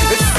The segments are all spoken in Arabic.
It's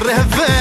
revenge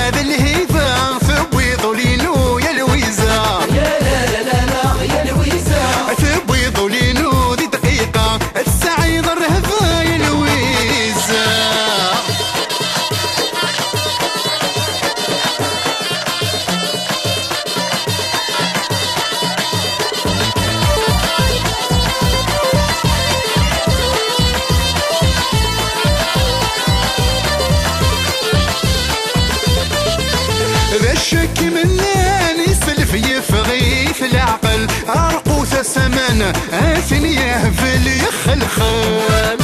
الشك من لاني سلف يفغي في العقل أرقوس السمان آتني يهفل يخلخل.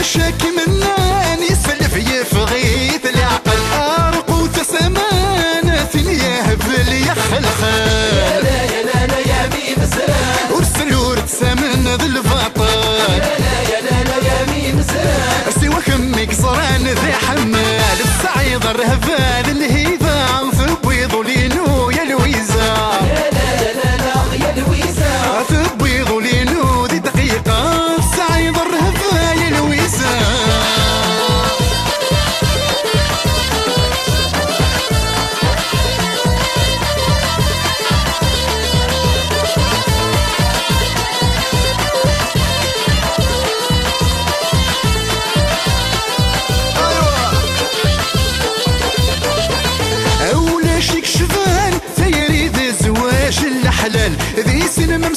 الشك من لاني سلف يفغي في الرهفان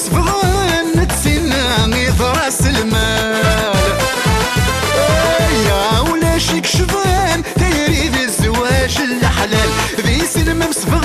كسبان تسناني ثراس المال. يا ولا شك شبان تيري ذي الزواج الحلال ذي سلمة مصبان